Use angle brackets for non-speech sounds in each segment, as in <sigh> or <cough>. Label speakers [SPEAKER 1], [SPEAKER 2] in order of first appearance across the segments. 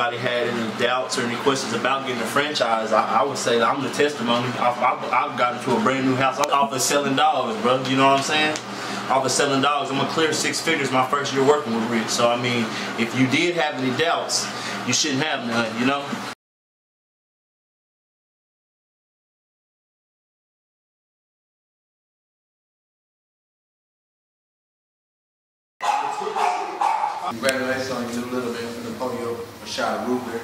[SPEAKER 1] anybody had any doubts or any questions about getting a franchise, I, I would say I'm the testimony. I've, I've, I've got into a brand new house off of selling dogs, bro. You know what I'm saying? Off of selling dogs. I'm gonna clear six figures my first year working with Rich. So I mean, if you did have any doubts, you shouldn't have none. You know?
[SPEAKER 2] Root beer.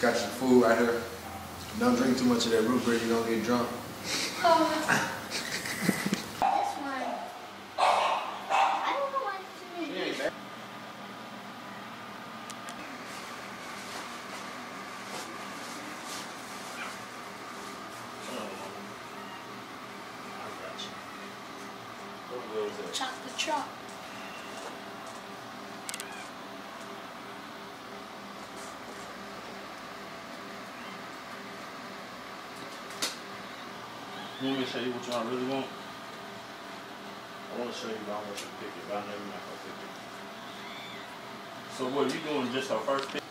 [SPEAKER 2] Got your food right here. Don't drink too much of that root beer, you're gonna get drunk.
[SPEAKER 3] Oh, that's fine. I don't know why it's in there. Chop the chop.
[SPEAKER 1] Want me to show you what y'all really want? I want to show you, but I want you to pick it, but I know you're not gonna pick it. So what, you doing just our first pick?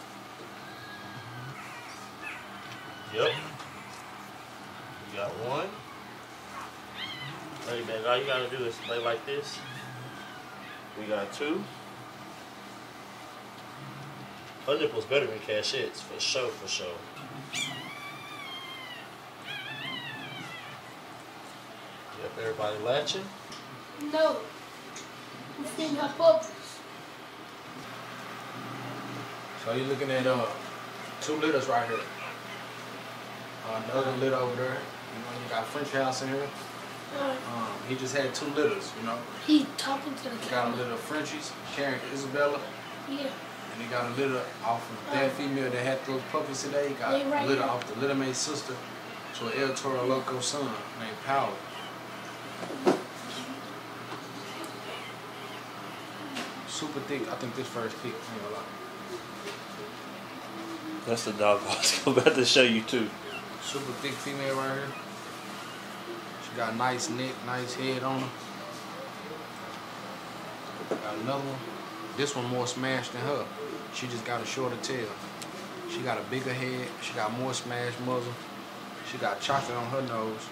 [SPEAKER 1] Yep. You got one. Lay back. All you gotta do is lay like this. We got two. Her nipple's better than Cashit's, for sure, for sure. Everybody latching.
[SPEAKER 3] No. We feeding her puppies.
[SPEAKER 2] So you're looking at uh two litters right here. Uh, another litter over there. You know, you got French house in here.
[SPEAKER 3] Uh,
[SPEAKER 2] Um, he just had two litters, you know.
[SPEAKER 3] he talking to the
[SPEAKER 2] He got a litter of Frenchies, carrying Isabella,
[SPEAKER 3] Yeah.
[SPEAKER 2] and he got a litter off of that female that had those puppies today. He got
[SPEAKER 3] right
[SPEAKER 2] a litter
[SPEAKER 3] here.
[SPEAKER 2] off the Little May's sister to an El Toro Loco son named Powell. Super thick. I think this first pick. Ain't gonna lie.
[SPEAKER 1] That's the dog I was <laughs> about to show you too.
[SPEAKER 2] Super thick female right here. She got a nice neck, nice head on her. Got another one. This one more smashed than her. She just got a shorter tail. She got a bigger head. She got more smashed muzzle. She got chocolate on her nose.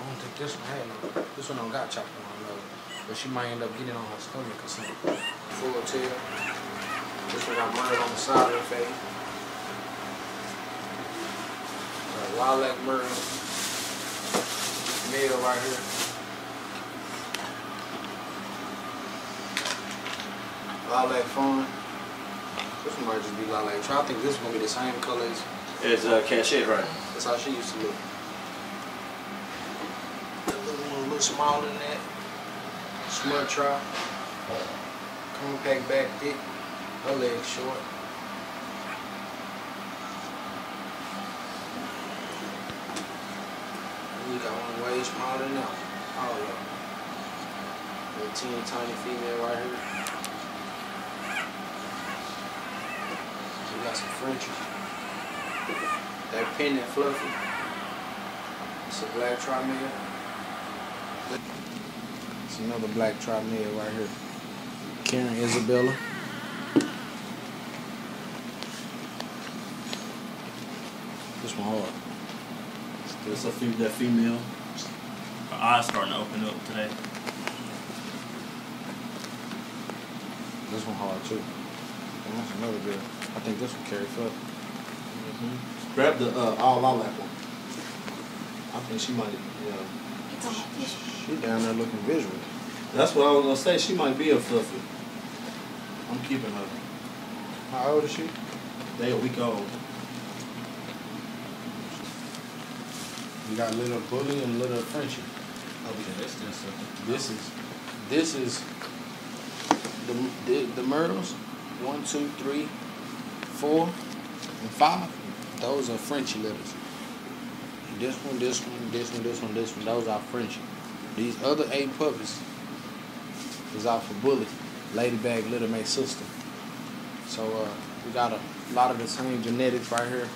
[SPEAKER 2] I don't think this one had no. This one don't got chocolate on her. But she might end up getting on her stomach or something. Full tail. This one got mud on the side of her face. Uh, lilac merle male right here. Lilac fawn. This one might just be lilac. I think this one gonna be the same color as
[SPEAKER 1] It's uh, Cashit, right?
[SPEAKER 2] that's how she used to look. The little smaller than that. Smut trap. Compact back thick. Her legs short. We got one way smaller than that. All of them. Little teeny tiny female right here. We got some Frenchies. They're That pendant fluffy. It's a black tri-male. It's another black tri-male right here. carrying Isabella. This one hard.
[SPEAKER 1] It's a fem- that female. Her eyes starting to open up today.
[SPEAKER 2] This one hard too. And that's another girl. I think this one carry fluff.
[SPEAKER 1] Mm-hmm. Grab the uh, all lilac one. I think she might, yeah.
[SPEAKER 3] It's on this one.
[SPEAKER 2] She down there looking visual.
[SPEAKER 1] That's what I was gonna say. She might be a fluffy. I'm keeping her.
[SPEAKER 2] How old is she?
[SPEAKER 1] They a week old.
[SPEAKER 2] You got little bully and little Frenchie.
[SPEAKER 1] Oh yeah, that's still something.
[SPEAKER 2] This is this is the the, the merles. One, two, three, four, and five. Those are Frenchie litters. This one, this one, this one, this one, this one. Those are Frenchie. These other eight puppies is out for Bully, Ladybag, Little May sister. So uh, we got a lot of the same genetics right here.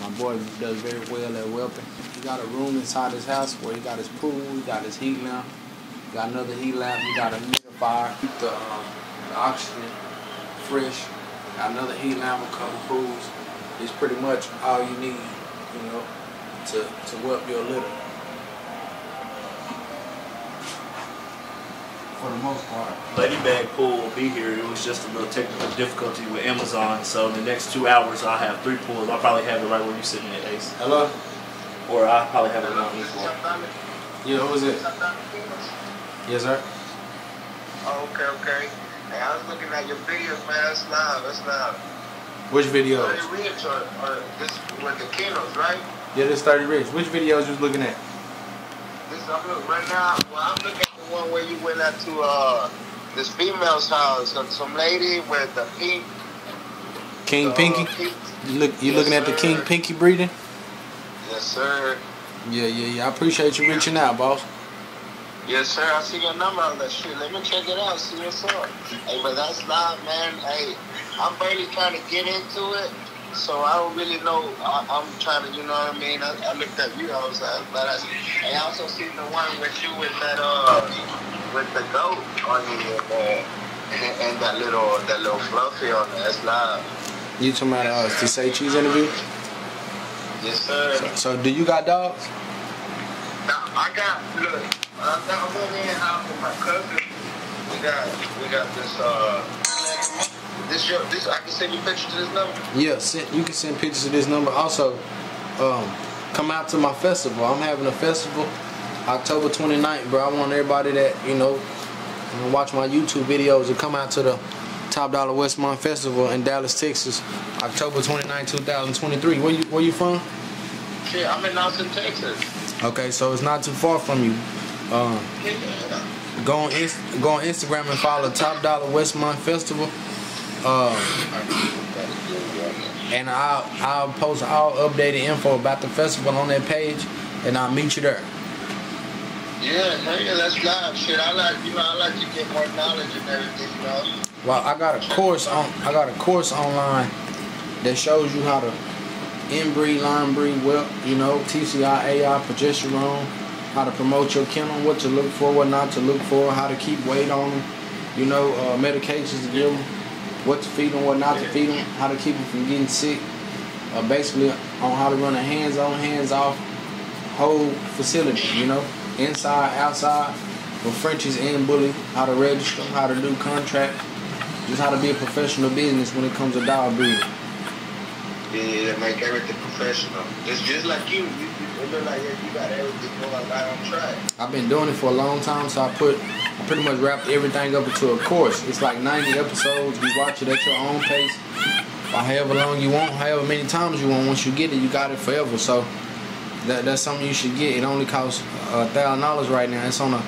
[SPEAKER 2] My boy does very well at whelping. He got a room inside his house where he got his pool, he got his heat lamp, he got another heat lamp, he got a humidifier, keep the, um, the oxygen fresh. Got another heat lamp, a couple pools. It's pretty much all you need, you know, to to whelp your litter. For the most part.
[SPEAKER 1] Ladybag pool will be here. It was just a little technical difficulty with Amazon. So in the next two hours, I'll have three pools. I'll probably have it right where you're sitting at, Ace.
[SPEAKER 2] Hello?
[SPEAKER 1] Or I'll probably have it on each one.
[SPEAKER 2] Yeah, who is it? Yes, sir.
[SPEAKER 4] Oh, okay, okay. Hey, I was looking at your videos, man. That's live. That's live.
[SPEAKER 2] Which videos?
[SPEAKER 4] 30 Rich or, or this with the kiddos, right?
[SPEAKER 2] Yeah, this 30 Rich. Which videos you was looking at?
[SPEAKER 4] This I'm looking right now. Well, I'm looking at the one where you went out to uh this female's house. Some, some lady with the pink.
[SPEAKER 2] King
[SPEAKER 4] uh,
[SPEAKER 2] Pinky?
[SPEAKER 4] pink-
[SPEAKER 2] You look you
[SPEAKER 4] Yes,
[SPEAKER 2] looking at the King. Pinky breeding?
[SPEAKER 4] Yes, sir.
[SPEAKER 2] Yeah, yeah, yeah. I appreciate you reaching out, boss.
[SPEAKER 4] Yes, sir. I see your number on that shit. Let me check it out. See what's up. Hey, but that's live, man. Hey, I'm barely trying to get into it, so I don't really know. I, I'm trying to, you know what I mean. I, I looked at you. I was like, but I, I also seen the one with you with that uh, with the goat on you and, uh, and, and that little that little fluffy on there. That's live.
[SPEAKER 2] You talking about uh, the Say Cheese interview?
[SPEAKER 4] Yes, sir.
[SPEAKER 2] So, do you got dogs?
[SPEAKER 4] Now, I got look. I got one in house with my cousin. We got we got this uh this your this I can send you pictures to this number.
[SPEAKER 2] Yeah, send, you can send pictures to this number. Also, um, come out to my festival. I'm having a festival October 29th, bro. I want everybody that, you know, watch my YouTube videos to come out to the Top Dollar Westmont Festival in Dallas, Texas, October 29, 2023. Where you where you from?
[SPEAKER 4] Shit, I'm in Austin, Texas.
[SPEAKER 2] Okay, so it's not too far from you. Um,
[SPEAKER 4] Yeah.
[SPEAKER 2] go on Inst- go on Instagram and follow Top Dollar Westmont Festival. Uh, and I'll I'll post all updated info about the festival on that page, and I'll meet you there.
[SPEAKER 4] Yeah, hell yeah, that's live. Shit, I like you know I like to get more knowledge and everything, you know.
[SPEAKER 2] Well, I got a course on I got a course online that shows you how to inbreed, line breed, well, you know, TCI, AI, progesterone, how to promote your kennel, what to look for, what not to look for, how to keep weight on them, you know, uh, medications to give them, what to feed them, what not to feed them, how to keep them from getting sick. Uh, basically, on how to run a hands-on, hands-off whole facility, you know, inside, outside, with Frenchies and bully, how to register, how to do contract, just how to be a professional business when it comes to dog breeding.
[SPEAKER 4] Yeah, make everything professional. It's just like you. You, you it look like you got everything going right on track.
[SPEAKER 2] I've been doing it for a long time, so I put, pretty much wrapped everything up into a course. It's like 90 episodes. You watch it at your own pace, or however long you want, however many times you want. Once you get it, you got it forever. So that that's something you should get. It only costs a thousand dollars right now. It's on a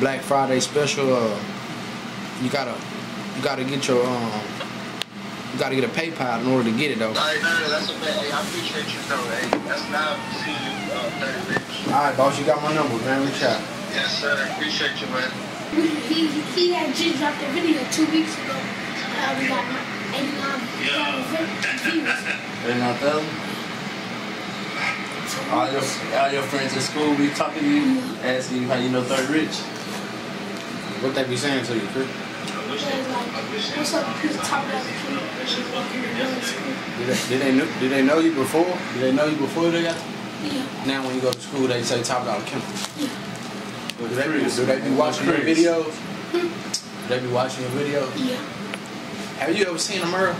[SPEAKER 2] Black Friday special. Uh, you gotta, you gotta get your, um, you gotta get a PayPal in order to get it though.
[SPEAKER 4] All right, no, that's a bad. Hey, I appreciate you though. Hey, that's to see you, uh, 30 Rich.
[SPEAKER 2] All right, boss, you got my number, man. Reach out.
[SPEAKER 4] Yes, sir. I appreciate you, man.
[SPEAKER 3] He, he had just dropped a video two weeks ago. Uh, we got 89,000 views.
[SPEAKER 1] And I tell them, all your, all your friends at school be talking to you, asking you how you know 30 Rich.
[SPEAKER 2] What they be saying to you, Chris?
[SPEAKER 3] It was like, what's up, Top of the kid. She's walking to the school.
[SPEAKER 2] Did they, did they know? Did they know you before? Did they know you before they got?
[SPEAKER 3] Yeah,
[SPEAKER 2] Now when you go to school, they say top dollar kennel.
[SPEAKER 3] yeah.
[SPEAKER 2] Do they, be, do they be watching your
[SPEAKER 1] Chris.
[SPEAKER 2] videos? Do they be watching your videos?
[SPEAKER 3] Yeah.
[SPEAKER 2] Have you ever seen a Merle?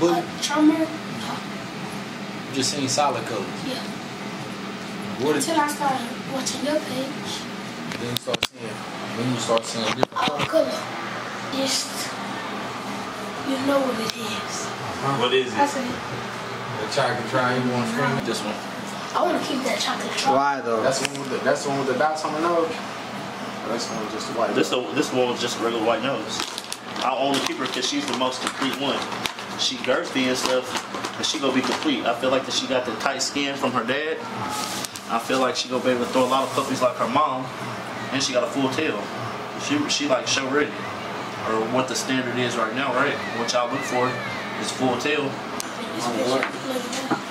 [SPEAKER 2] Bully?
[SPEAKER 3] Uh, Charmer?
[SPEAKER 2] You just seen solid colors.
[SPEAKER 3] Yeah.
[SPEAKER 2] What is?
[SPEAKER 3] Until I started watching your page.
[SPEAKER 2] Then you start seeing. Then you start seeing different
[SPEAKER 3] Our
[SPEAKER 2] colors.
[SPEAKER 3] color. Just, you know what it is.
[SPEAKER 1] What is it?
[SPEAKER 3] I
[SPEAKER 1] it?
[SPEAKER 3] said,
[SPEAKER 2] The chocolate triangle on screen.
[SPEAKER 1] This one.
[SPEAKER 3] I want to keep that chocolate chocolate.
[SPEAKER 2] Why though? That's the one with the. That's the one with the dots on the nose. Or that's the one with just the white.
[SPEAKER 1] This the, this one was just a regular white nose. I only keep her because she's the most complete one. She girthy and stuff, and she gonna be complete. I feel like that she got the tight skin from her dad. I feel like she gonna be able to throw a lot of puppies like her mom, and she got a full tail. She she like show ready, or what the standard is right now, right? What y'all look for is full tail.
[SPEAKER 3] This
[SPEAKER 2] Oh,
[SPEAKER 3] picture,
[SPEAKER 2] what?
[SPEAKER 3] look at that.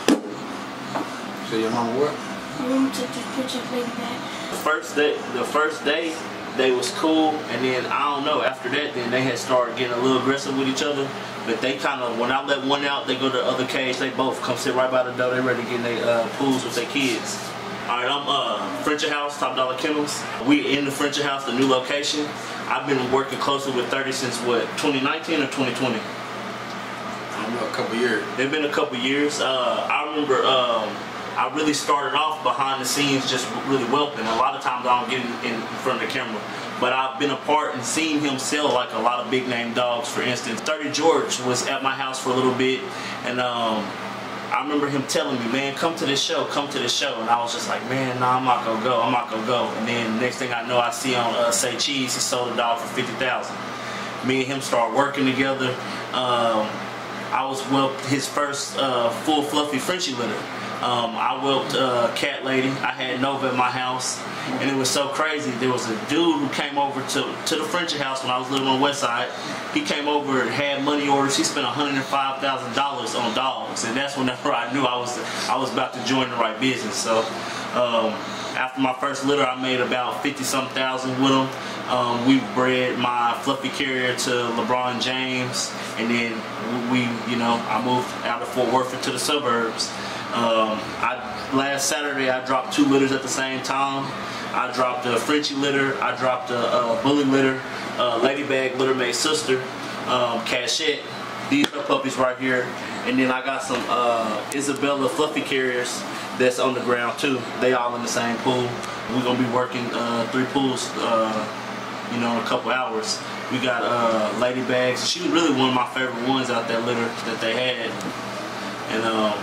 [SPEAKER 2] So your mama what?
[SPEAKER 3] My mom took this picture like that.
[SPEAKER 1] First day, the first day they was cool, and then I don't know. After that, then they had started getting a little aggressive with each other. But they kind of, when I let one out, they go to the other cage. They both come sit right by the door. They ready to get in their uh, pools with their kids. All right, I'm uh, Frencha House, Top Dollar Kennels. We in the Frencha House, the new location. I've been working closely with 30 since what, 2019 or 2020?
[SPEAKER 2] I know a couple years.
[SPEAKER 1] It's been a couple years. Uh, I remember um, I really started off behind the scenes just really whelping. A lot of times I don't get in, in front of the camera. But I've been a part and seen him sell like a lot of big name dogs. For instance, 30 George was at my house for a little bit. And um, I remember him telling me, man, come to this show, come to this show. And I was just like, man, nah, I'm not gonna go, I'm not gonna go. And then next thing I know, I see on uh, Say Cheese, he sold a dog for 50000 Me and him start working together. Um, I was whelped his first uh, full fluffy Frenchie litter. Um, I whelped uh, Cat Lady. I had Nova at my house, and it was so crazy. There was a dude who came over to, to the Frenchie house when I was living on the West Side. He came over and had money orders. He spent $105,000 on dogs, and that's whenever I knew I was I was about to join the right business. So um, after my first litter, I made about 50 some thousand with them. Um, we bred my fluffy carrier to LeBron James, and then we, you know, I moved out of Fort Worth into the suburbs. Um, I last Saturday I dropped two litters at the same time. I dropped a Frenchie litter. I dropped a, a bully litter, a ladybag litter made sister, um. These are puppies right here, and then I got some uh, Isabella fluffy carriers that's on the ground too. They all in the same pool. We're gonna be working uh, three pools. Uh, you know, in a couple hours. We got uh, Ladybags. She was really one of my favorite ones out that litter that they had. And um,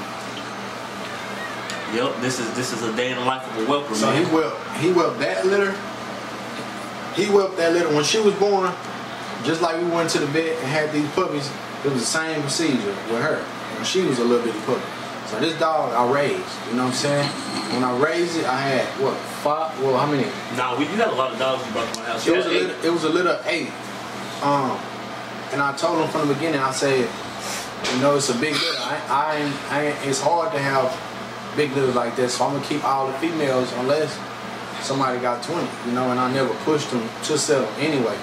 [SPEAKER 1] yep, this is this is a day in the life of a whelper.
[SPEAKER 2] So
[SPEAKER 1] man.
[SPEAKER 2] he whelped, he whelped that litter. He whelped that litter when she was born. Just like we went to the vet and had these puppies, it was the same procedure with her. When she was a little bitty puppy. So this dog I raised, you know what I'm saying? When I raised it, I had what five? Well, how many?
[SPEAKER 1] Nah, we you had a lot of dogs you brought to my house.
[SPEAKER 2] It was a
[SPEAKER 1] had eight.
[SPEAKER 2] little, it was a little eight. Um, and I told him from the beginning. I said, you know, it's a big litter. I, I, I it's hard to have big litters like this. So I'm gonna keep all the females unless somebody got 20. You know, and I never pushed them to sell anyway.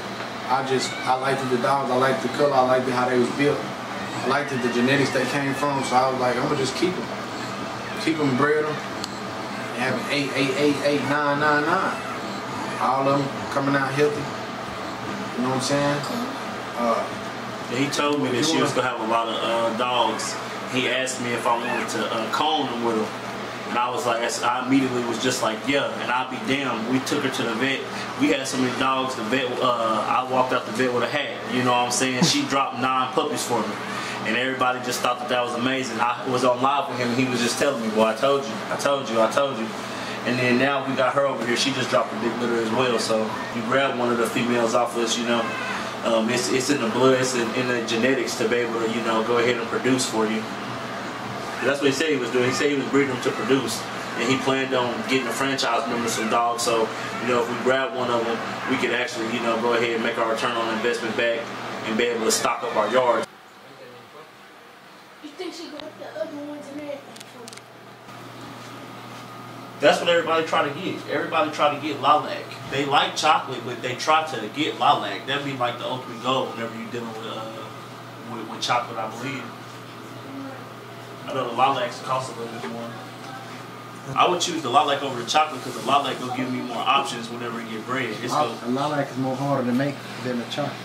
[SPEAKER 2] I just I liked the dogs. I liked the color. I liked how they was built. I liked the genetics they came from. So I was like, I'm gonna just keep them, keep them, bred them, and having eight, eight, eight, eight, nine, nine, nine. All of them coming out healthy. You know what I'm saying? Uh,
[SPEAKER 1] he told me that she was gonna have a lot of uh, dogs. He asked me if I wanted to uh, cone them with him. And I was like, I immediately was just like, yeah. And I'll be damned. We took her to the vet. We had so many dogs. The vet, uh, I walked out the vet with a hat. You know what I'm saying? She dropped nine puppies for me. And everybody just thought that that was amazing. I was on live with him. and He was just telling me, boy, I told you, I told you, I told you. And then now we got her over here. She just dropped a big litter as well. So you grab one of the females off us, you know. Um, it's, it's in the blood, it's in, in the genetics to be able to, you know, go ahead and produce for you. That's what he said he was doing. He said he was breeding them to produce. And he planned on getting a franchise member some dogs. So, you know, if we grab one of them, we could actually, you know, go ahead and make our return on investment back and be able to stock up our yards.
[SPEAKER 3] You think she got the other ones and everything?
[SPEAKER 1] That's what everybody try to get. Everybody try to get lilac. They like chocolate, but they try to get lilac. That'd be like the ultimate goal whenever you're dealing with, uh, with, with chocolate, I believe. I know the lilacs cost a little bit more. I would choose the lilac over the chocolate because the lilac will give me more options whenever you get bread. It's
[SPEAKER 5] A lilac is more harder to make than a chocolate.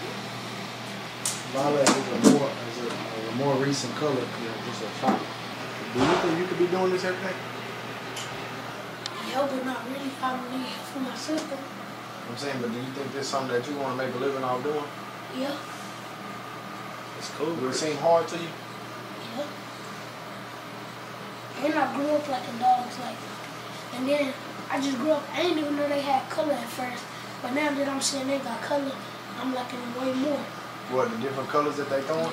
[SPEAKER 2] Lilac is a more, is a, a more recent color than just a chocolate. Do you think you could be doing this every day?
[SPEAKER 3] Yeah, but not really probably for my sister.
[SPEAKER 2] I'm saying, but do you think this is something that you want to make a living off doing?
[SPEAKER 3] Yeah,
[SPEAKER 1] it's cool.
[SPEAKER 2] Would it seem hard to you?
[SPEAKER 3] yeah. And I grew up like a dog's like. And then I just grew up, I didn't even know they had color at first. But now that I'm seeing they got color, I'm liking them way more.
[SPEAKER 2] What the different colors that they throwing?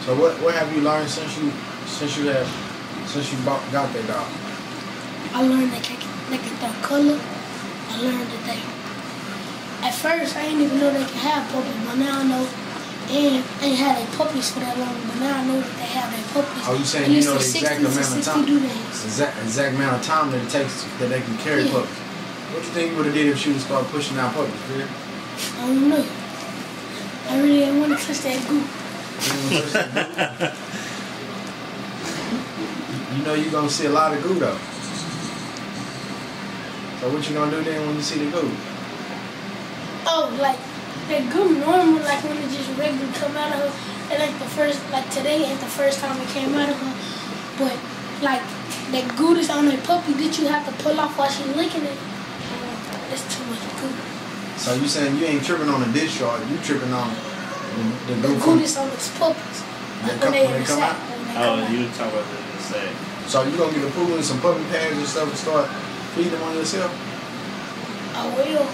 [SPEAKER 2] So what what have you learned since you since you have since you bought, got that dog?
[SPEAKER 3] I learned that they can, they can throw color. I learned that they. At first, I didn't even know they could have puppies, but now I know. And they ain't had their puppies for that long, but now I know that they have their puppies.
[SPEAKER 2] Oh, you saying you know the exact amount of time? Exact exact amount of time that it takes that they can carry
[SPEAKER 3] Yeah.
[SPEAKER 2] puppies. What you think you would have did if she would start pushing out puppies, man?
[SPEAKER 3] I don't know. I really didn't want to touch that goop. <laughs>
[SPEAKER 2] You know you're gonna see a lot of goo though. So what you gonna do then when you see the goo?
[SPEAKER 3] Oh, like that goo normal, like when it just regularly come out of her. It like the first, like today ain't the first time it came out of her. But like that goo that's on that puppy that you have to pull off while she's licking it. That's too much goo.
[SPEAKER 2] So you saying you ain't tripping on the discharge, you tripping on the, the
[SPEAKER 3] The
[SPEAKER 2] goo
[SPEAKER 3] goo that's on its puppies.
[SPEAKER 2] They
[SPEAKER 3] Like when they
[SPEAKER 2] when they come
[SPEAKER 3] sack.
[SPEAKER 2] out?
[SPEAKER 3] when they
[SPEAKER 1] Oh,
[SPEAKER 3] come out.
[SPEAKER 1] you talk about the, the say.
[SPEAKER 2] So you gonna get the pool and some puppy pads and stuff and start feeding them on yourself?
[SPEAKER 3] I will.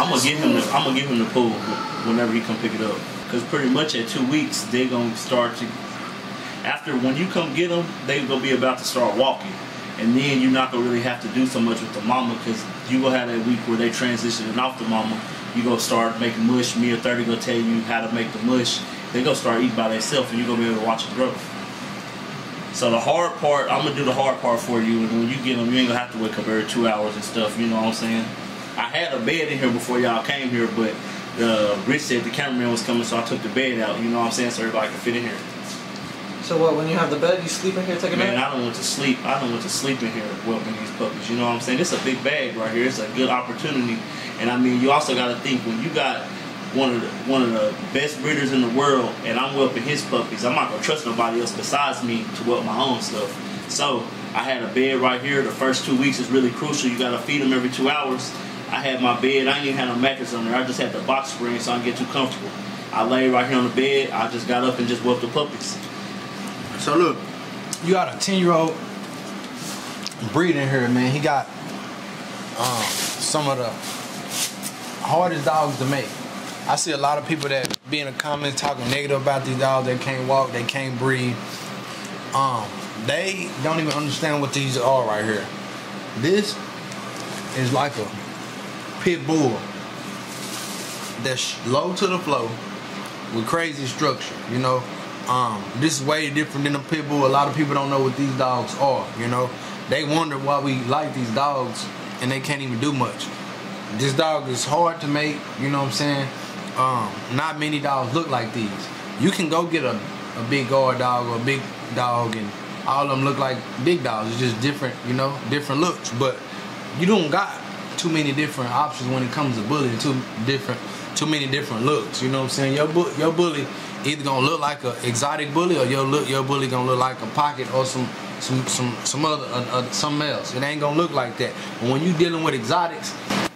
[SPEAKER 1] I'm gonna give him the I'm gonna give him the pool whenever he come pick it up. Cause pretty much at two weeks they gonna start to. After when you come get them, they gonna be about to start walking, and then you're not gonna really have to do so much with the mama because you gonna have that week where they transitioning off the mama. You gonna start making mush. Me or Thirty gonna tell you how to make the mush. They gonna start eating by themselves, and you are gonna be able to watch it grow. So the hard part, I'm gonna do the hard part for you, and when you get them, you ain't gonna have to wake up every two hours and stuff. You know what I'm saying? I had a bed in here before y'all came here, but uh, Rich said the cameraman was coming, so I took the bed out. You know what I'm saying? So everybody can fit in here.
[SPEAKER 6] So what? When you have the bed, you sleep in here, take a
[SPEAKER 1] Man,
[SPEAKER 6] nap.
[SPEAKER 1] I don't want to sleep. I don't want to sleep in here welcoming these puppies. You know what I'm saying? It's a big bag right here. It's a good opportunity, and I mean, you also got to think when you got one of the one of the best breeders in the world, and I'm whelping his puppies. I'm not gonna trust nobody else besides me to whelp my own stuff. So I had a bed right here. The first two weeks is really crucial. You gotta feed them every two hours. I had my bed. I ain't even have no mattress on there. I just had the box spring so I can get too comfortable. I lay right here on the bed. I just got up and just whelped the puppies.
[SPEAKER 2] So look, you got a ten year old breed in here, man. He got um, some of the hardest dogs to make. I see a lot of people that be in the comments talking negative about these dogs. They can't walk, they can't breathe. Um, they don't even understand what these are right here. This is like a pit bull that's low to the flow with crazy structure. You know, um, this is way different than a pit bull. A lot of people don't know what these dogs are. You know, they wonder why we like these dogs and they can't even do much. This dog is hard to make. You know what I'm saying? Um, not many dogs look like these. You can go get a, a big guard dog or a big dog and all of them look like big dogs. It's just different, you know, different looks. But you don't got too many different options when it comes to bullying. Too different, too many different looks. You know what I'm saying? Your bu- your bully either gonna look like an exotic bully or your look your bully gonna look like a pocket or some some some some other uh, uh, something else. It ain't gonna look like that. But when you dealing with exotics,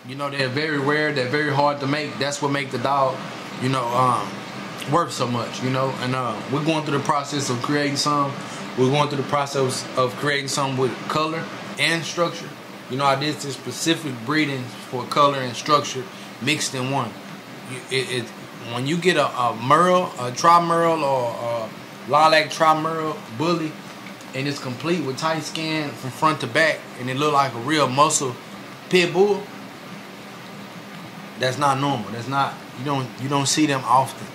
[SPEAKER 2] you know they're very rare. They're very hard to make. That's what make the dog, you know, um, worth so much. You know, and uh, we're going through the process of creating some. We're going through the process of creating some with color and structure. You know, I did this specific breeding for color and structure mixed in one. It, it when you get a, a Merle, a tri Merle or a lilac tri Merle bully, and it's complete with tight skin from front to back, and it look like a real muscle pit bull. That's not normal. That's not you don't you don't see them often.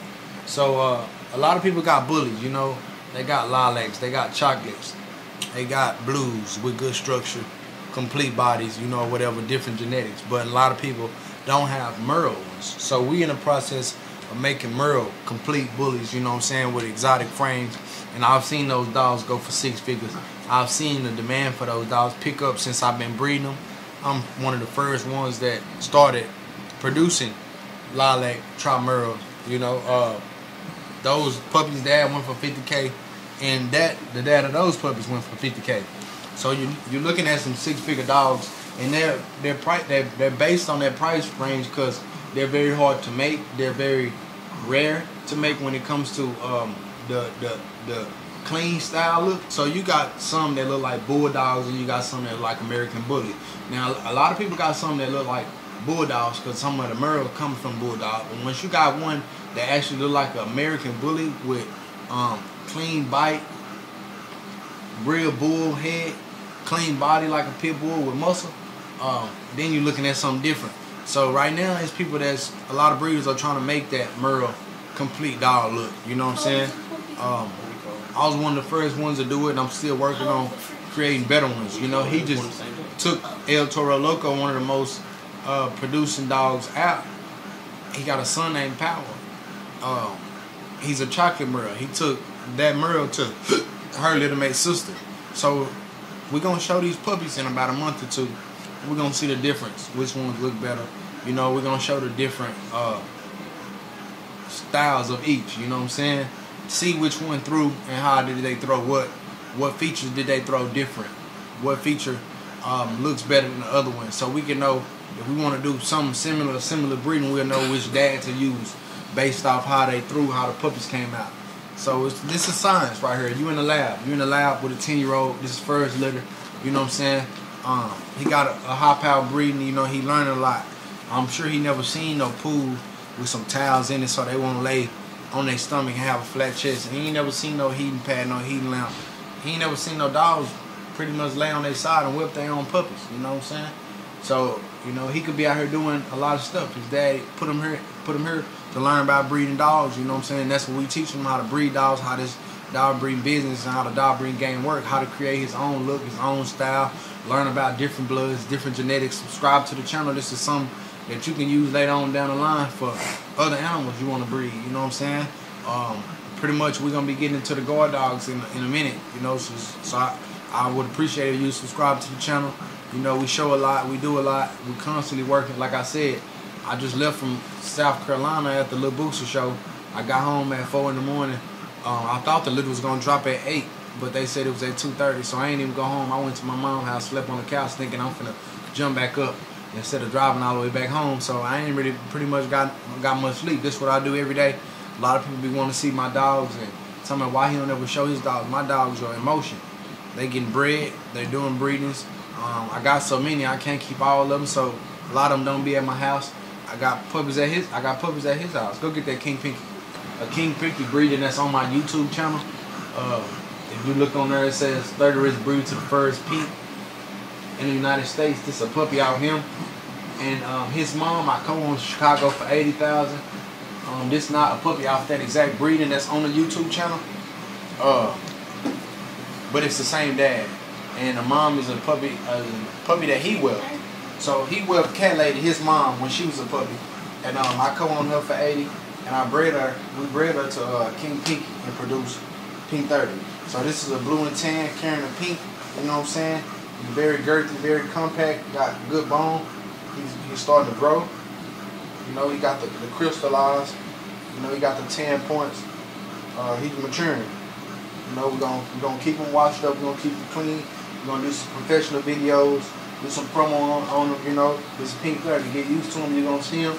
[SPEAKER 2] So uh, a lot of people got bullies. You know, they got lilacs, they got chocolates, they got blues with good structure, complete bodies. You know, whatever different genetics. But a lot of people don't have Merle ones. So we in the process of making Merle complete bullies. You know what I'm saying with exotic frames. And I've seen those dogs go for six figures. I've seen the demand for those dogs pick up since I've been breeding them. I'm one of the first ones that started producing lilac tri-merle. You know, uh, those puppies dad went for 50k, and that the dad of those puppies went for 50k. So you you're looking at some six-figure dogs, and they're they're price they're, they're based on that price range because they're very hard to make. They're very rare to make when it comes to um, the the the clean style look. So you got some that look like bulldogs, and you got some that look like American bully. Now a lot of people got some that look like bulldogs because some of the Merle come from bulldog. But once you got one that actually look like an American bully with um, clean bite, real bull head, clean body like a pit bull with muscle, um, then you're looking at something different. So right now, it's people that's a lot of breeders are trying to make that Merle complete dog look. You know what I'm saying? Um, I was one of the first ones to do it, and I'm still working on creating better ones. You know, he just took El Toro Loco, one of the most uh, producing dogs out. He got a son named Power. Um, he's a chocolate Merle. He took that Merle to <clears throat> her little mate sister. So we're gonna show these puppies in about a month or two. We're gonna see the difference. Which ones look better. You know, we're gonna show the different uh, styles of each. You know what I'm saying? See which one threw and how did they throw what. What features did they throw different? What feature um, looks better than the other one? So we can know if we want to do something similar, similar breeding, we'll know which dad to use based off how they threw, how the puppies came out. So this is science right here. You in the lab. You in the lab with a 10 year old. This is first litter. You know what I'm saying? Um, he got a, a high power breeding. You know, he learned a lot. I'm sure he never seen no pool with some towels in it so they won't lay on their stomach and have a flat chest. And he ain't never seen no heating pad, no heating lamp. He ain't never seen no dogs pretty much lay on their side and whip their own puppies. You know what I'm saying? So you know he could be out here doing a lot of stuff. His dad put him here, put him here to learn about breeding dogs. You know what I'm saying? That's what we teach him how to breed dogs, how this dog breeding business and how the dog breeding game work, how to create his own look, his own style, learn about different bloods, different genetics. Subscribe to the channel. This is something that you can use later on down the line for other animals you want to breed. You know what I'm saying? Um, pretty much we're gonna be getting into the guard dogs in, in a minute. You know, so, so I, I would appreciate if you subscribe to the channel. You know, we show a lot, we do a lot, we constantly working. Like I said, I just left from South Carolina at the Lil Booster show. I got home at four in the morning. Um, I thought the litter was gonna drop at eight, but they said it was at two thirty, so I ain't even go home. I went to my mom's house, slept on the couch, thinking I'm gonna jump back up instead of driving all the way back home. So I ain't really pretty much got got much sleep. This is what I do every day. A lot of people be want to see my dogs and tell me why he don't ever show his dogs. My dogs are in motion. They getting bred. They're doing breedings. Um, I got so many I can't keep all of them, so a lot of them don't be at my house. I got puppies at his. I got puppies at his house. Go get that King Pinky, a King Pinky breeding that's on my YouTube channel. Uh, if you look on there, it says 30 Rich Breed to the first pink in the United States. This a puppy out him, and um, his mom I come on Chicago for eighty thousand. Um, this not a puppy off that exact breeding that's on the YouTube channel. Uh, but it's the same dad, and the mom is a puppy, a puppy that he whelped. So he whelped Cat Lady, his mom, when she was a puppy, and um, I come on her for eighty, and I bred her. We bred her to uh, King Pinky and produced Pink Thirty. So this is a blue and tan carrying a pink. You know what I'm saying? He's very girthy, very compact, got good bone. He's, he's starting to grow. You know, he got the, the crystallized. You know, he got the 10 points. Uh, he's maturing. You know, we're gonna we're gonna keep him washed up. We're gonna keep him clean. We're gonna do some professional videos, do some promo on, on him. You know, this is Pink Thirty. Get used to him. You're gonna see him.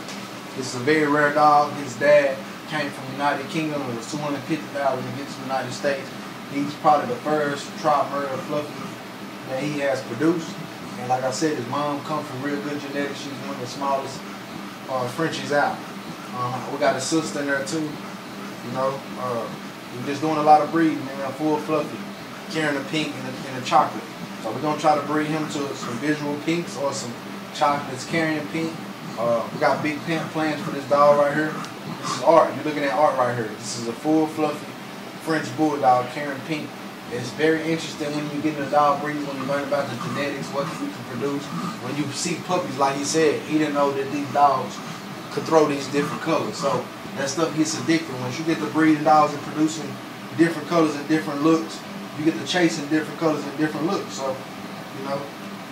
[SPEAKER 2] This is a very rare dog. His dad came from the United Kingdom. It was 250,000 to get to the United States. He's probably the first tri merle fluffy that he has produced. And like I said, his mom comes from real good genetics. She's one of the smallest uh, Frenchies out. Uh, we got a sister in there too. You know, uh, we're just doing a lot of breeding, man. Full fluffy, carrying the pink and the, and chocolate. So we're gonna try to breed him to some visual pinks or some chocolates carrying pink. Uh, we got big pimp plans for this dog right here. This is art. You're looking at art right here. This is a full fluffy French bulldog carrying pink. It's very interesting when you get in the dog breeds, when you learn about the genetics, what you can produce. When you see puppies, like he said, he didn't know that these dogs could throw these different colors. So that stuff gets addicting. Once you get the breeding dogs and producing different colors and different looks, you get to chasing different colors and different looks. So, you know,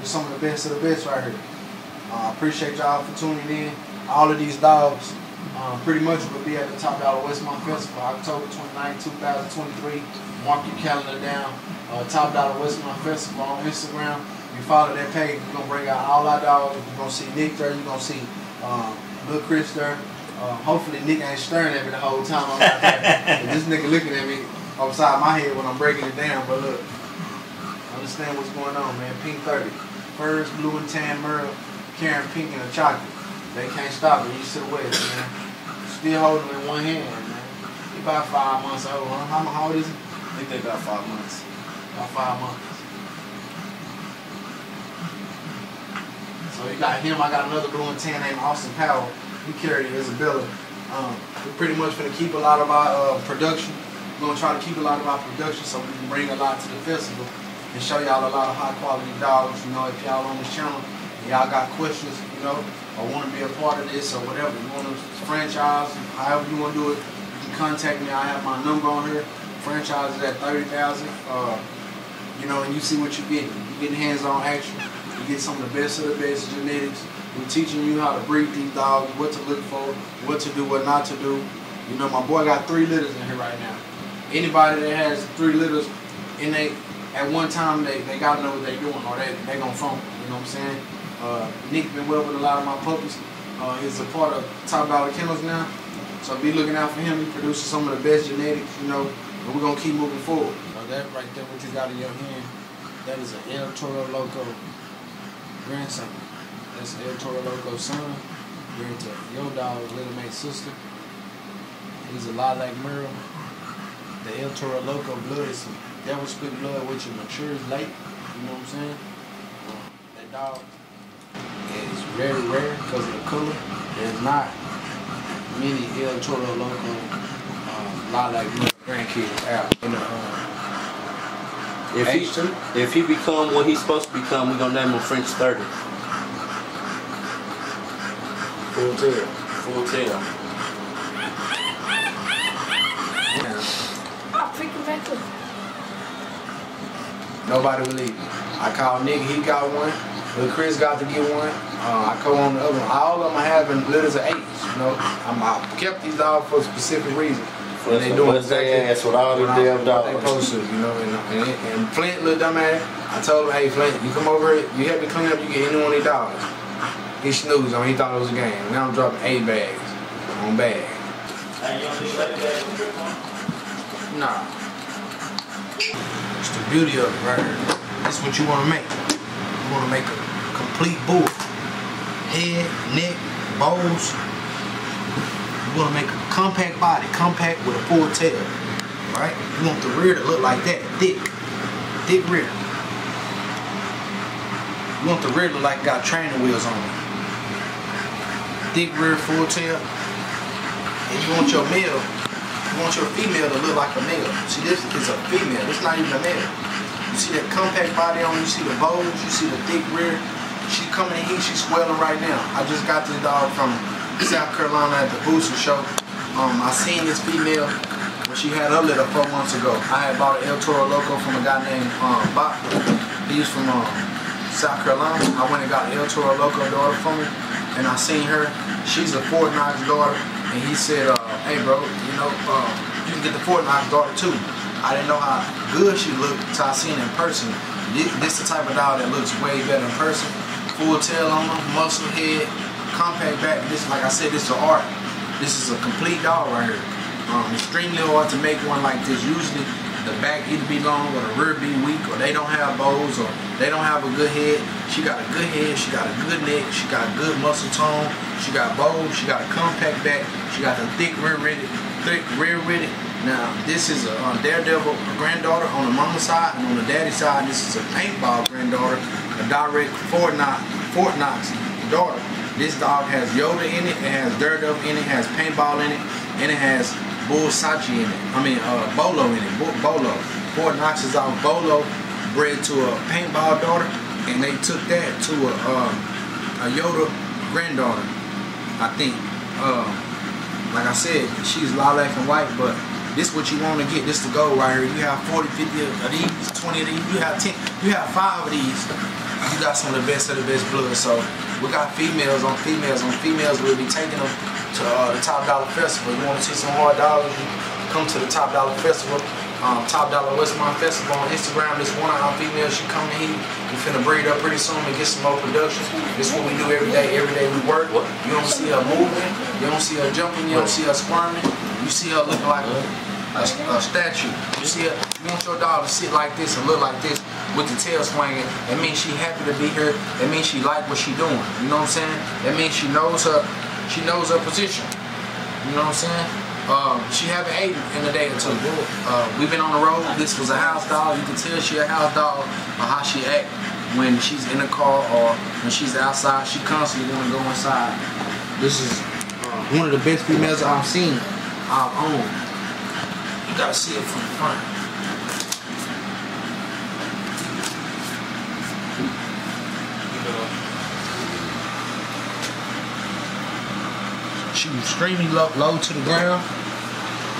[SPEAKER 2] it's some of the best of the best right here. Uh, I appreciate y'all for tuning in. All of these dogs um, pretty much will be at the Top Dollar Westmont Festival, October 29, 2023. Mark your calendar down. Uh, Top Dollar Westmont Festival on Instagram. You follow that page, we're going to bring out all our dogs. You're going to see Nick there. You're going to see um, Lil Chris there. Uh, hopefully Nick ain't staring at me the whole time I'm out there. <laughs> this nigga looking at me upside my head when I'm breaking it down. But look, understand what's going on, man. Pink 30. First blue and tan Merle, carrying pink and a chocolate. They can't stop it. You sit away, man. Still holding it in one hand, man. He about five months old, huh? How, how old is he?
[SPEAKER 1] I think they about five months.
[SPEAKER 2] About five months. So you got him. I got another blue and tan named Austin Powell. He carried Isabella. Um, we're pretty much going to keep a lot of our uh, production. We're going to try to keep a lot of our production so we can bring a lot to the festival. and show y'all a lot of high quality dogs. You know, if y'all on this channel, y'all got questions, you know, or want to be a part of this or whatever, you want to franchise, however you want to do it, you can contact me. I have my number on here. Franchise is at 30000 uh, You know, and you see what you're getting. You're getting hands-on action. You get some of the best of the best genetics. We're teaching you how to breed these dogs, what to look for, what to do, what not to do. You know, my boy got three litters in here right now. Anybody that has three litters, and they at one time they, they gotta know what they're doing or they they gonna fumble. You know what I'm saying? Uh, Nick been well with a lot of my puppies. Uh, he's a part of Top Dollar Kennels now. So be looking out for him. He produces some of the best genetics, you know, and we're gonna keep moving forward. Now that right there, what you got in your hand, that is an El Toro Loco grandson. That's El Toro Loco's son. Married to your dog, little mate's sister. He's a lilac Merle. The El Toro Loco blood is some devil spit blood, which it matures late. You know what I'm saying? Uh, that dog is very rare because of the color. There's not many El Toro Loco um, lilac blood grandkids out in the um,
[SPEAKER 1] If he, if he become what he's supposed to become, we're gonna name him French 30.
[SPEAKER 2] full tail.
[SPEAKER 1] Full tail.
[SPEAKER 2] Nobody believed me. I called Nick, he got one. Little Chris got to get one. Uh, I co on the other one. All of them I have in litters of eight. You know, I'm, I kept these dogs for a specific reason. And they doing
[SPEAKER 1] Bust their ass with all them
[SPEAKER 2] what I-
[SPEAKER 1] damn
[SPEAKER 2] what They
[SPEAKER 1] dogs.
[SPEAKER 2] supposed to, you know. And, and, and Flint, little dumbass, I told him, hey Flint, you come over here, you help me clean up, you get any one of these dogs. He snoozed on, he thought it was a game. Now I'm dropping eight bags on bag. Nah. It's the beauty of it, right here. This is what you want to make. You want to make a complete bull. Head, neck, bones. You want to make a compact body, compact with a full tail. Right? You want the rear to look like that, thick. Thick rear. You want the rear to look like got training wheels on it. Thick rear, full tail. And you want your male you want your female to look like a male. See, this is a female. It's not even a male. You see that compact body on. You see the bows. You see the thick rear. She coming in heat. She's swelling right now. I just got this dog from South Carolina at the Booster Show. Um, I seen this female when she had her litter four months ago. I had bought an El Toro Loco from a guy named um. He's from um, South Carolina. I went and got El Toro Loco daughter from him, and I seen her. She's a Fort Knox daughter, and he said, uh, "Hey, bro, know, uh, you can get the Fort Knox daughter too." I didn't know how good she looked until I seen in person. This, the type of dog that looks way better in person. Full tail on her, muscle head, compact back. This, like I said, this is art. This is a complete dog right here. Um, extremely hard to make one like this. Usually the back either be long or the rear be weak or they don't have bows or they don't have a good head. She got a good head, she got a good neck, she got a good muscle tone, she got bows, she got a compact back, she got the thick rear it, thick rear with it. Now this is a um, Daredevil granddaughter on the mama side and on the daddy side this is a paintball granddaughter, a direct Fort Knox, daughter. This dog has Yoda in it, it has Daredevil in it, it has paintball in it, and it has Bull Sachi in it. I mean, uh, Bolo in it. Bolo. Fort Knox is out Bolo, bred to a paintball daughter, and they took that to a, um, a Yoda granddaughter, I think. Um, like I said, she's lilac and white, but this what you want to get. This the goal right here. You have 40, 50 of these, 20 of these. You have 10. You have five of these. You got some of the best of the best blood. So we got females on females on females. We'll be taking them to uh, the Top Dollar Festival. You want to see some hard dollars? Come to the Top Dollar Festival. Um, Top Dollar Westmont Festival on Instagram. This one of our females, she coming here. We finna breed up pretty soon and get some more productions. This is what we do every day. Every day we work. You don't see her moving. You don't see her jumping. You don't see her squirming. You see her looking like a, a, a statue. You see her. You want your dog to sit like this and look like this with the tail swinging. That means she happy to be here. That means she like what she doing. You know what I'm saying? That means she knows her. She knows her position. You know what I'm saying? Um, she haven't ate in a day or two. Uh, we've been on the road. This was a house dog. You can tell she a house dog by how she act when she's in the car or when she's outside. She constantly want to go inside. This is uh, one of the best females I've seen. I've owned. You gotta see it from the front. Shoot extremely low, low to the ground.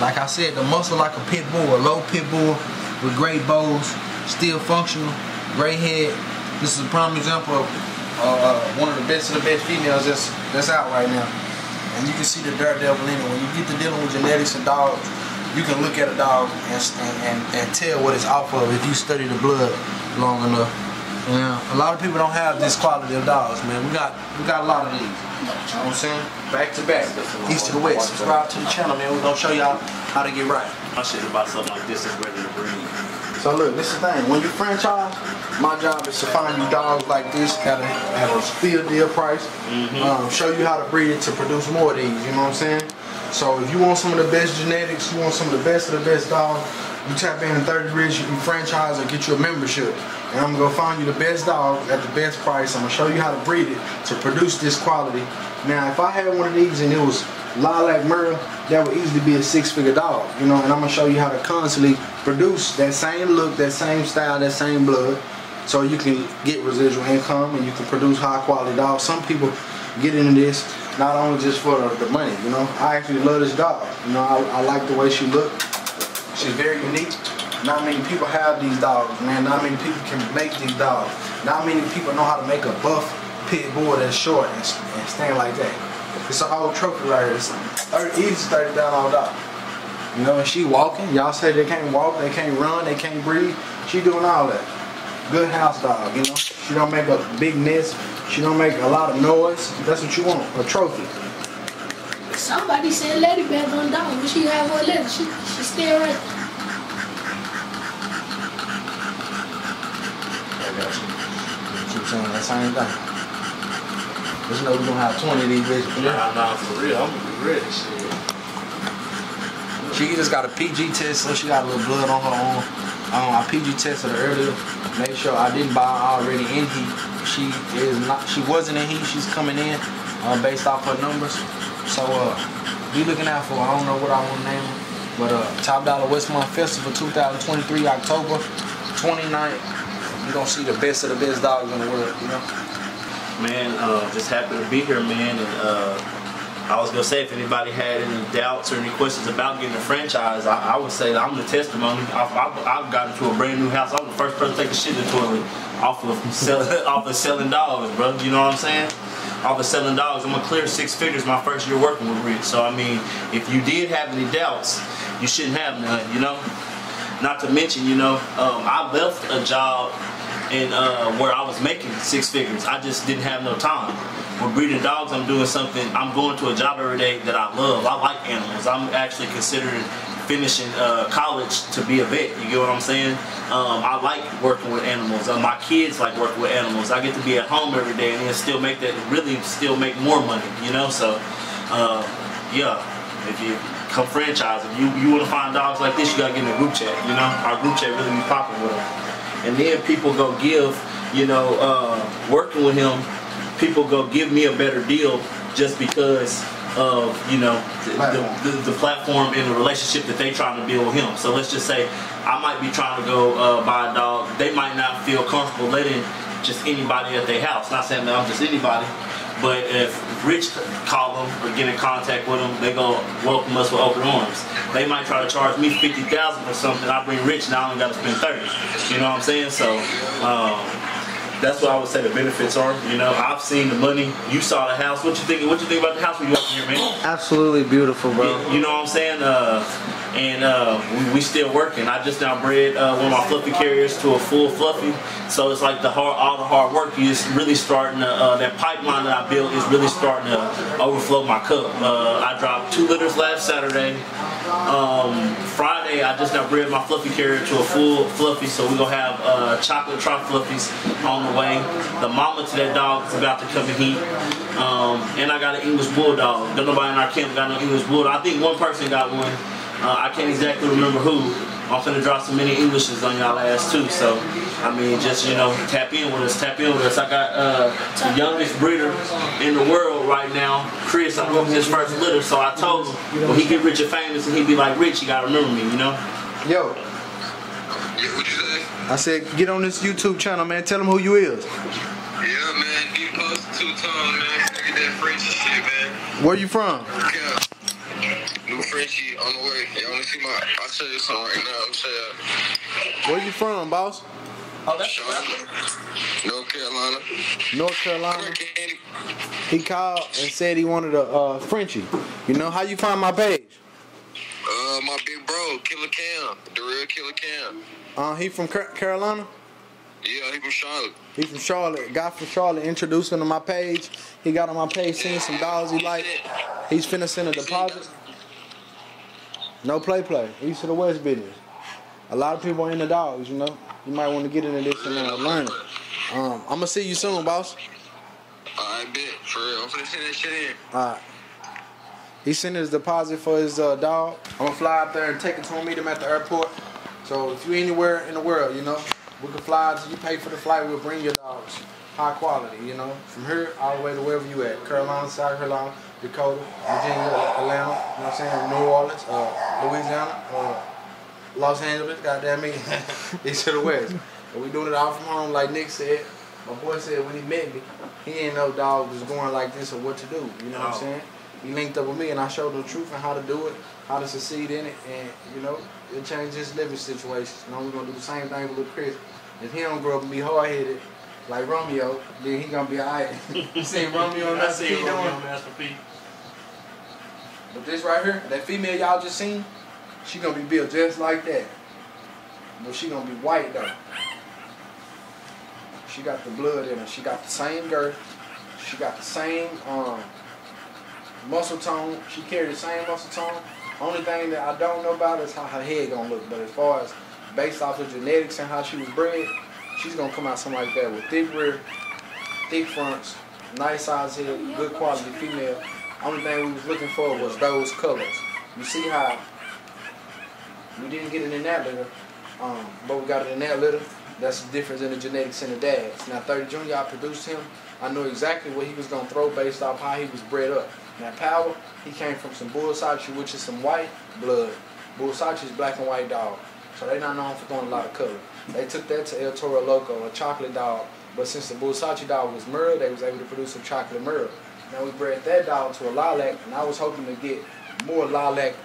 [SPEAKER 2] Like I said, the muscle like a pit bull, a low pit bull with great bows, still functional, great head. This is a prime example of uh, uh, one of the best of the best females that's that's out right now. And you can see the daredevil in it. When you get to dealing with genetics and dogs, you can look at a dog and, and, and tell what it's off of if you study the blood long enough. Yeah, a lot of people don't have this quality of dogs, man. We got we got a lot of these. You know what I'm saying? Back to back, east to the west. Subscribe to the channel, man. We're gonna show y'all how to get right.
[SPEAKER 1] My shit about something like this is ready to breed.
[SPEAKER 2] So look, this is the thing. When you franchise, my job is to find you dogs like this at a at a field deal price. Um, show you how to breed it to produce more of these. You know what I'm saying? So if you want some of the best genetics, you want some of the best of the best dogs, you tap in 30 Rich, you can franchise or get you a membership. And I'm gonna go find you the best dog at the best price. I'm gonna show you how to breed it to produce this quality. Now, if I had one of these and it was Lilac Merle, that would easily be a six-figure dog, you know. And I'm gonna show you how to constantly produce that same look, that same style, that same blood, so you can get residual income and you can produce high-quality dogs. Some people get into this not only just for the, money, you know. I actually love this dog. You know, I, I like the way she look. She's very unique. Not many people have these dogs, man. Not many people can make these dogs. Not many people know how to make a buff pit bull that's short and, and stand like that. It's a whole trophy right here. It's 30, easy 30 down all dog. You know, and she walking. Y'all say they can't walk, they can't run, they can't breathe. She doing all that. Good house dog, you know. She don't make a big mess. She don't make a lot of noise. That's what you want, a trophy.
[SPEAKER 3] Somebody said Lady Bear gonna die, but she have her legs. She she still right there.
[SPEAKER 2] Keep saying that same thing. Just know we gonna have 20 of these bitches.
[SPEAKER 1] Nah, nah, for real. I'm gonna be. Shit.
[SPEAKER 2] She just got a PG test, so she got a little blood on her arm. Um, I PG tested her earlier. Made sure I didn't buy her already in heat. She is not. She wasn't in heat. She's coming in uh, based off her numbers. So uh, be looking out for. her. I don't know what I want to name her, but uh, Top Dollar Westmont Festival 2023 October 29th. You gonna see the best of the best dogs in the world. You know.
[SPEAKER 1] Man, uh, just happy to be here, man. And uh, I was gonna say, if anybody had any doubts or any questions about getting a franchise, I, I would say that I'm the testimony. I've, I've, I've got into a brand new house. I'm the first person to take a shit in the toilet off of selling, <laughs> off of selling dogs, bro. You know what I'm saying? Off of selling dogs, I'm gonna clear six figures my first year working with Rich. So I mean, if you did have any doubts, you shouldn't have none. You know. Not to mention, you know, um, I left a job in uh, where I was making six figures. I just didn't have no time. With breeding dogs, I'm doing something. I'm going to a job every day that I love. I like animals. I'm actually considering finishing uh, college to be a vet. You get what I'm saying? Um, I like working with animals. Uh, my kids like working with animals. I get to be at home every day and then still make that really still make more money. You know, so uh, yeah. If you come franchise, if you you want to find dogs like this, you gotta get in a group chat. You know, our group chat really be popping with them. And then people go give, you know, uh, working with him, people go give me a better deal just because of you know the, the, the, platform and the relationship that they trying to build with him. So let's just say I might be trying to go uh, buy a dog. They might not feel comfortable letting just anybody at their house. Not saying that I'm just anybody, but if Rich call them or get in contact with them, they go welcome us with open arms. They might try to charge me fifty thousand or something. I bring Rich, now I only got to spend thirty. You know what I'm saying? So. Um, that's what I would say the benefits are. You know, I've seen the money. You saw the house. What you think? What you think about the house when you here, man?
[SPEAKER 6] Absolutely beautiful, bro.
[SPEAKER 1] You know what I'm saying? Uh, and uh, we, we still working. I just now bred uh, one of my fluffy carriers to a full fluffy. So it's like the hard, all the hard work is really starting to, uh, that pipeline that I built is really starting to overflow my cup. Uh, I dropped two litters last Saturday. Um, Friday, I just now bred my fluffy carrier to a full fluffy. So we're gonna have uh, chocolate trop fluffies on the way. The mama to that dog is about to come in heat. Um, and I got an English bulldog. Don't nobody in our camp got no English bulldog. I think one person got one. Uh, I can't exactly remember who. I'm finna drop so many Englishes on y'all ass too. So, I mean, just you know, tap in with us. Tap in with us. I got uh, the youngest breeder in the world right now, Chris. I'm going his first litter. So I told him when he get rich and famous, and he be like, Rich, you gotta remember me. You know.
[SPEAKER 2] Yo,
[SPEAKER 4] Yeah, what you say?
[SPEAKER 2] I said get on this YouTube channel, man. Tell them who you is.
[SPEAKER 4] Yeah, man. Get close to two tone, man. get that Frenchie shit, man.
[SPEAKER 2] Where you from?
[SPEAKER 4] Yeah. New Frenchie on the way. Y'all wanna see my? I'll show you something right now. I'm saying.
[SPEAKER 2] Where you from, boss?
[SPEAKER 1] Oh, that's
[SPEAKER 4] Charlotte, North Carolina.
[SPEAKER 2] North Carolina. He called and said he wanted a uh, Frenchie. You know how you find my page?
[SPEAKER 4] Uh, my big bro, Killer Cam, the real Killer Cam.
[SPEAKER 2] Uh, he from Carolina.
[SPEAKER 4] Yeah, he from Charlotte.
[SPEAKER 2] He from Charlotte. Guy from Charlotte introduced him to my page. He got on my page, seeing some dogs he like. He's finna send a deposit. No play play. East to the West business. A lot of people are in the dogs, you know. You might want to get into this and uh, learn it. Um, I'm gonna see you soon, boss.
[SPEAKER 4] I bet, for real. I'm finna send that shit in.
[SPEAKER 2] Alright. He sent his deposit for his uh, dog. I'm gonna fly out there and take it to him, meet him at the airport. So if you anywhere in the world, you know, we can fly. You pay for the flight. We'll bring your dogs, high quality. You know, from here all the way to wherever you at. Carolina, South Carolina, Dakota, Virginia, Atlanta. You know what I'm saying? New Orleans, uh, Louisiana, uh, Los Angeles. Goddamn me, east <laughs> to the west. And we doing it all from home, like Nick said. My boy said when he met me, he didn't know dog was going like this or what to do. You know what I'm saying? He linked up with me and I showed him the truth and how to do it, how to succeed in it, and you know, it changed his living situation. You know, we're gonna do the same thing with little Chris. If he don't grow up and be hard headed like Romeo, then he gonna be alright. <laughs> you seen Romeo and
[SPEAKER 1] I
[SPEAKER 2] Master
[SPEAKER 1] see
[SPEAKER 2] P
[SPEAKER 1] Romeo
[SPEAKER 2] doing?
[SPEAKER 1] Master P.
[SPEAKER 2] But this right here, that female y'all just seen, she gonna be built just like that. But she gonna be white though. She got the blood in her. She got the same girth. She got the same um, muscle tone. She carry the same muscle tone. Only thing that I don't know about is how her head gonna look. But as far as based off the genetics and how she was bred, she's gonna come out something like that with thick rear, thick fronts, nice size head, good quality female. Only thing we was looking for was those colors. You see how we didn't get it in that litter, um, but we got it in that litter. That's the difference in the genetics and the dads. Now 30 Junior, I produced him. I knew exactly what he was gonna throw based off how he was bred up. Now Power, he came from some Bull Sachi, which is some white blood. Bull Sachi is black and white dog. So they not known for throwing a lot of color. They took that to El Toro Loco, a chocolate dog. But since the Bull Sachi dog was Merle, they was able to produce a chocolate Merle. Now we bred that dog to a lilac, and I was hoping to get more lilac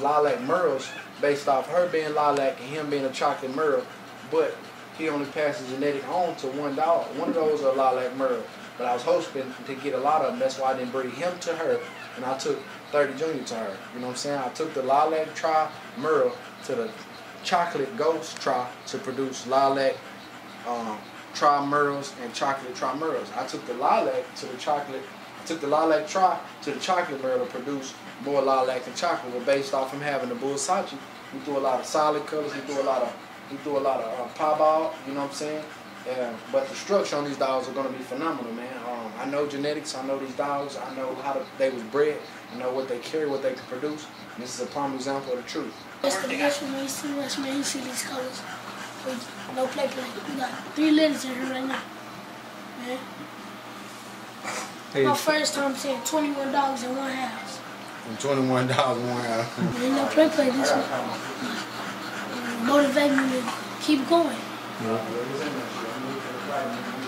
[SPEAKER 2] lilac Merles based off her being lilac and him being a chocolate Merle. But he only passed the genetic on to one dog. One of those are lilac Merle. But I was hoping to get a lot of them. That's why I didn't bring him to her, and I took 30 Junior to her. You know what I'm saying? I took the lilac tri Merle to the chocolate ghost tri to produce lilac um, tri Merles and chocolate tri Merles. I took the lilac to the chocolate. I took the lilac tri to the chocolate Merle to produce more lilac and chocolate. But based off him having the Bull Sachi, he threw a lot of solid colors. He threw a lot of he threw a lot of uh, piebald. You know what I'm saying? Yeah, but the structure on these dogs are gonna be phenomenal, man. Um, I know genetics. I know these dogs. I know how to, they was bred. I know what they carry, what they can produce. And this is a prime example of the truth.
[SPEAKER 3] That's the best one you see, West man. You see these colors. With no play play. We got three litters in here right now. Man. My first time seeing 21 dogs in one house.
[SPEAKER 2] And twenty-one dollars one house.
[SPEAKER 3] Ain't no play play this one. Motivate me to keep going. Right.